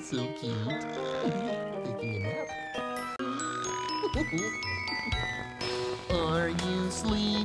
so cute. Taking a nap. Are you sleeping?